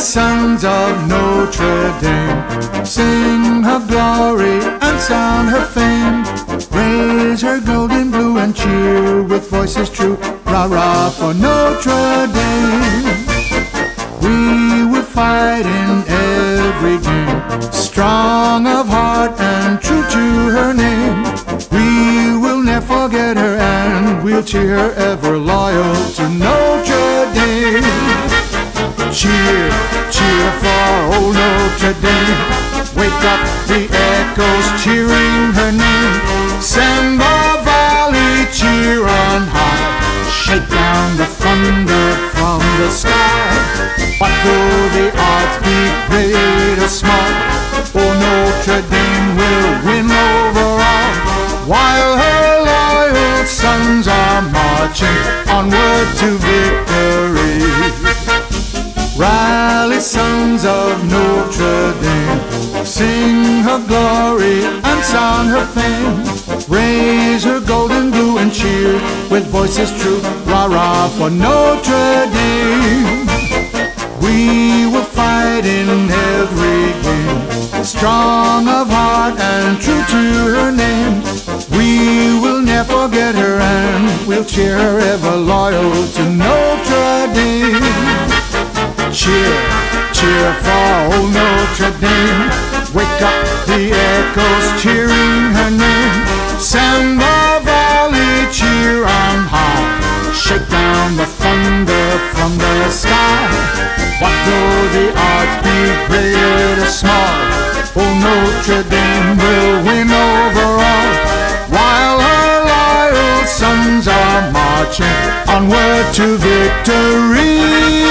sons of Notre Dame, sing her glory and sound her fame. Raise her golden blue and cheer with voices true. Rah rah for Notre Dame. We will fight in every game, strong of heart and true to her name. We will never forget her and we'll cheer her ever loyal to Notre Dame. Cheer, Wake up the echoes cheering her name. Samba Valley, cheer on high. Shake down the thunder from the sky. What though the odds be great or small? Oh, Notre Dame will win overall. While her loyal sons are marching onward to victory. Rally, sons of Notre Dame, sing her glory and sound her fame. Raise her golden blue and cheer with voices true. Rah rah for Notre Dame. We will fight in every game, strong of heart and true to her name. We will never forget her and we'll cheer her ever cheer for old Notre Dame. Wake up the echoes cheering her name. Samba Valley, cheer on high. Shake down the thunder from the sky. What though the odds be great or small? Oh, Notre Dame will win overall. While her loyal sons are marching onward to victory.